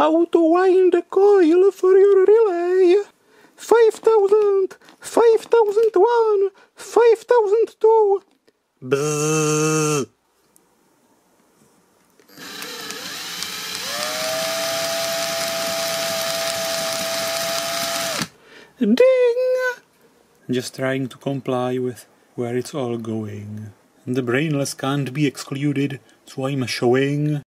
How to wind a coil for your relay. 5000, 5001, 5002. Bzzz. Ding! Just trying to comply with where it's all going. The brainless can't be excluded, so I'm showing